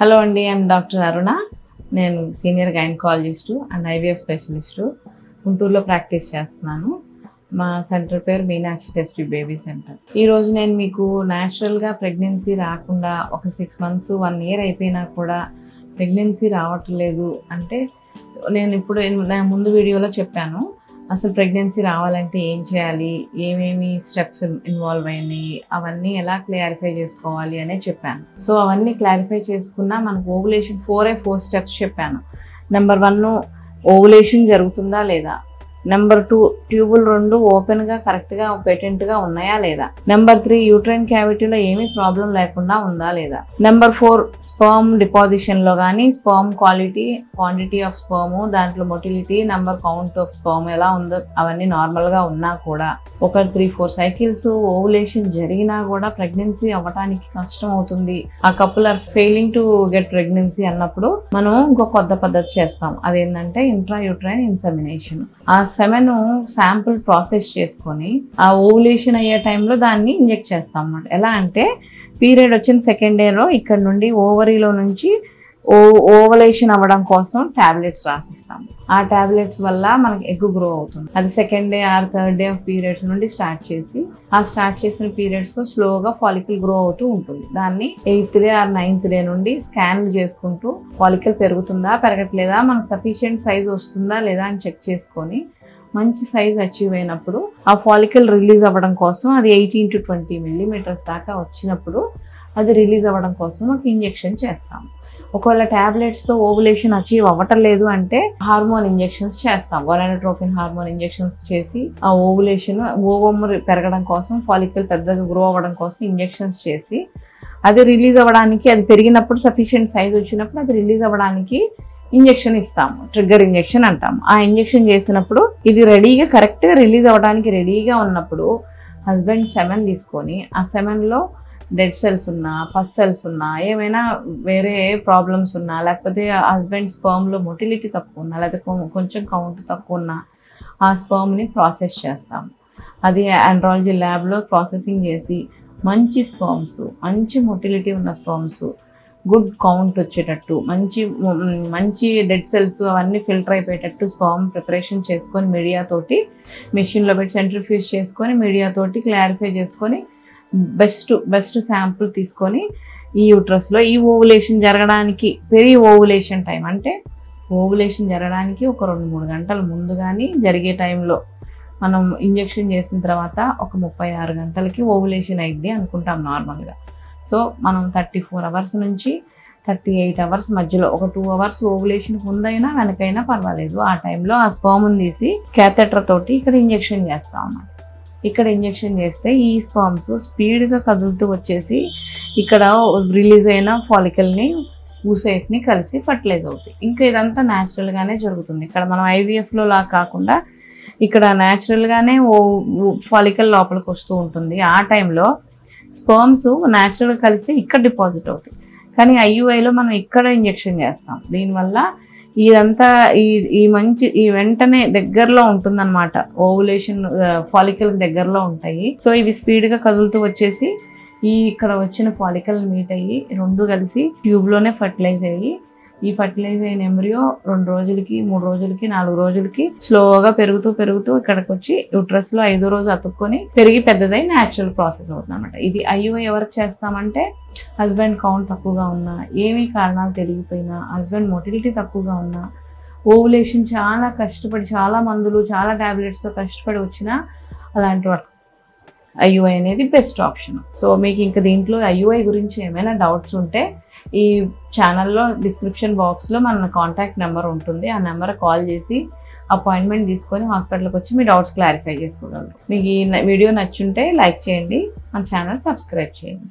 Hello అండి I'm doctor Aruna నేను senior gynaecologist and IVF specialist గుంటూరులో ప్రాక్టీస్ చేస్తున్నాను. మా సెంటర్ పేరు మీనాక్షి టెస్ట్ బేబీ సెంటర్ ఈరోజు నేను మీకు న్యాచురల్గా ప్రెగ్నెన్సీ రాకుండా ఒక సిక్స్ మంత్స్ వన్ ఇయర్ అయిపోయినా కూడా ప్రెగ్నెన్సీ రావట్లేదు. అంటే నేను ఇప్పుడు నా ముందు వీడియోలో చెప్పాను. అసలు ప్రెగ్నెన్సీ రావాలంటే ఏం చేయాలి? ఏమేమి స్టెప్స్ ఇన్వాల్వ్ అయినాయి? అవన్నీ ఎలా క్లారిఫై చేసుకోవాలి అనే చెప్పాను. సో అవన్నీ క్లారిఫై చేసుకున్నా మనకు ఓవులేషన్ ఫోర్ ఏ ఫోర్ స్టెప్స్ చెప్పాను. నెంబర్ వన్ ఓవులేషన్ జరుగుతుందా లేదా? నెంబర్ టూ ట్యూబుల్ రెండు ఓపెన్గా కరెక్ట్గా పేటెంట్గా ఉన్నాయా లేదా? నెంబర్ త్రీ యూట్రైన్ క్యావిటీలో ఏమీ ప్రాబ్లం లేకుండా ఉందా లేదా? నెంబర్ ఫోర్ స్పర్మ్ డిపాజిషన్లో కానీ sperm quality quantity of sperm దాంట్లో motility number count of sperm ఎలా ఉందో అవన్నీ నార్మల్గా ఉన్నా కూడా. ఒక త్రీ ఫోర్ సైకిల్స్ ఓవులేషన్ జరిగినా కూడా ప్రెగ్నెన్సీ అవ్వడానికి కష్టం అవుతుంది. ఆ couple are failing to get pregnancy అన్నప్పుడు మనం ఇంకో కొత్త పద్ధతి చేస్తాం. అదేంటంటే ఇంట్రా యూట్రైన్ ఇన్సెమినేషన్ ఆ సెమెన్ శాంపుల్ ప్రాసెస్ చేసుకొని ఆ ఓవులేషన్ అయ్యే టైంలో దాన్ని ఇంజెక్ట్ చేస్తాం అన్నమాట. ఎలా అంటే పీరియడ్ వచ్చిన సెకండ్ డేలో ఇక్కడ నుండి ఓవరీలో నుంచి ఓ ఓవలేషన్ అవ్వడం కోసం ట్యాబ్లెట్స్ రాసిస్తాం. ఆ టాబ్లెట్స్ వల్ల మనకి ఎగ్ గ్రో అవుతుంది. అది second day or third day of periods నుండి స్టార్ట్ చేసి ఆ స్టార్ట్ చేసిన పీరియడ్స్తో స్లోగా ఫాలికల్ గ్రో అవుతూ ఉంటుంది. దాన్ని eighth day or ninth day నుండి స్కాన్లు చేసుకుంటూ ఫాలికల్ పెరుగుతుందా పెరగట్లేదా మనకు సఫిషియంట్ సైజ్ వస్తుందా లేదా అని చెక్ చేసుకొని మంచి సైజ్ అచీవ్ అయినప్పుడు ఆ ఫాలికల్ రిలీజ్ అవ్వడం కోసం అది ఎయిటీన్ టు ట్వంటీ మిల్లీమీటర్స్ దాకా వచ్చినప్పుడు అది రిలీజ్ అవ్వడం కోసం ఒక ఇంజెక్షన్ చేస్తాం ఒకవేళ టాబ్లెట్స్తో ఓవులేషన్ అచీవ్ అవ్వటం లేదు అంటే హార్మోన్ ఇంజెక్షన్స్ చేస్తాం గొరానోట్రోపిన్ హార్మోన్ ఇంజెక్షన్స్ చేసి ఆ ఓవులేషన్ ఓవమ్ పెరగడం కోసం ఫాలికల్ పెద్దగా గ్రో అవ్వడం కోసం ఇంజెక్షన్స్ చేసి అది రిలీజ్ అవ్వడానికి అది పెరిగినప్పుడు సఫిషియెంట్ సైజ్ వచ్చినప్పుడు అది రిలీజ్ అవ్వడానికి ఇంజెక్షన్ ఇస్తాము ట్రిగ్గర్ ఇంజెక్షన్ అంటాము. ఆ ఇంజెక్షన్ చేసినప్పుడు ఇది రెడీగా కరెక్ట్గా రిలీజ్ అవ్వడానికి రెడీగా ఉన్నప్పుడు హస్బెండ్ సెమెన్ తీసుకొని ఆ సెమెన్లో డెడ్ సెల్స్ ఉన్నా పస్ సెల్స్ ఉన్నా ఏమైనా వేరే ప్రాబ్లమ్స్ ఉన్నా లేకపోతే హస్బెండ్ స్పర్మ్లో మొటిలిటీ తక్కువ ఉన్నా లేకపోతే కొంచెం కౌంట్ తక్కువ ఉన్నా ఆ స్పర్మ్ని ప్రాసెస్ చేస్తాం అది ఆండ్రాలజీ ల్యాబ్లో ప్రాసెసింగ్ చేసి మంచి స్పర్మ్స్ మంచి మొటిలిటీ ఉన్న స్పర్మ్స్ గుడ్ కౌంట్ వచ్చేటట్టు మంచి మంచి డెడ్ సెల్స్ అవన్నీ ఫిల్టర్ అయిపోయేటట్టు స్పర్మ్ ప్రిపరేషన్ చేసుకొని మీడియాతోటి మిషన్లో మెషిన్లో పెట్టి సెంట్రిఫ్యూజ్ చేసుకొని మీడియాతోటి క్లారిఫై చేసుకొని బెస్ట్ బెస్ట్ శాంపుల్ తీసుకొని ఈ యూట్రస్లో ఈ ఓవులేషన్ జరగడానికి పెరి ఓవులేషన్ టైం అంటే ఓవులేషన్ జరగడానికి ఒక రెండు మూడు గంటల ముందు కానీ జరిగే టైంలో మనం ఇంజెక్షన్ చేసిన తర్వాత ఒక ముప్పై ఆరు గంటలకి ఓవులేషన్ అయింది అనుకుంటాం నార్మల్గా సో మనం థర్టీ ఫోర్ అవర్స్ నుంచి థర్టీ ఎయిట్ అవర్స్ మధ్యలో ఒక టూ అవర్స్ ఓవులేషన్ ముందైనా వెనకైనా పర్వాలేదు. ఆ టైంలో ఆ స్పర్మ్ని తీసి క్యాథెటర్ తోటి ఇక్కడ ఇంజెక్షన్ చేస్తాం అన్నమాట ఇక్కడ ఇంజెక్షన్ చేస్తే ఈ స్పర్మ్స్ స్పీడ్గా కదులుతూ వచ్చేసి ఇక్కడ రిలీజ్ అయిన ఫాలికల్ని ఊసైట్ని కలిసి ఫర్టిలైజ్ అవుతాయి. ఇంకా ఇదంతా న్యాచురల్గానే జరుగుతుంది. ఇక్కడ మనం ఐవీఎఫ్లో లా కాకుండా ఇక్కడ న్యాచురల్గానే ఓ ఫాలికల్ లోపలికి వస్తూ ఉంటుంది. ఆ టైంలో స్పర్మ్స్ న్యాచురల్గా కలిస్తే ఇక్కడ డిపాజిట్ అవుతాయి. కానీ ఐయుఐలో మనం ఇక్కడ ఇంజెక్షన్ చేస్తాం. దీనివల్ల ఇదంతా ఈ ఈ మంచి ఈ వెంటనే దగ్గరలో ఉంటుందన్నమాట. ఓవులేషన్ ఫాలికల్ దగ్గరలో ఉంటాయి. సో ఇవి స్పీడ్గా కదులుతూ వచ్చేసి ఈ ఇక్కడ వచ్చిన ఫాలికల్ మీట్ అయ్యి రెండు కలిసి ట్యూబ్లోనే ఫర్టిలైజ్ అయ్యి ఈ ఫర్టిలైజ్ అయిన ఎంబ్రియో రెండు రోజులకి మూడు రోజులకి నాలుగు రోజులకి స్లోగా పెరుగుతూ పెరుగుతూ ఇక్కడికి వచ్చి యూట్రస్లో ఐదో రోజు అతుక్కొని పెరిగి పెద్దదై న్యాచురల్ ప్రాసెస్ అవుతుంది అనమాట ఇది ఐయుఐ ఎవరికి చేస్తామంటే హస్బెండ్ కౌంట్ తక్కువగా ఉన్నా ఏమీ కారణాలు తెలియకపోయినా హస్బెండ్ మొటిలిటీ తక్కువగా ఉన్నా ఓవులేషన్ చాలా కష్టపడి చాలా మందులు చాలా టాబ్లెట్స్తో కష్టపడి వచ్చినా అలాంటి వాటి ఐయుఐ అనేది బెస్ట్ ఆప్షన్ సో మీకు ఇంకా దీంట్లో ఐయుఐ గురించి ఏమైనా డౌట్స్ ఉంటే ఈ ఛానల్లో డిస్క్రిప్షన్ బాక్స్లో మన కాంటాక్ట్ నెంబర్ ఉంటుంది. ఆ నెంబర్ కాల్ చేసి అపాయింట్మెంట్ తీసుకొని హాస్పిటల్కి వచ్చి మీ డౌట్స్ క్లారిఫై చేసుకోగలరు. మీకు ఈ వీడియో నచ్చుంటే లైక్ చేయండి. మన ఛానల్ సబ్స్క్రైబ్ చేయండి.